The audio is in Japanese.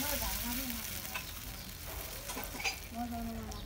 まだ上がれない。まだ上がれない。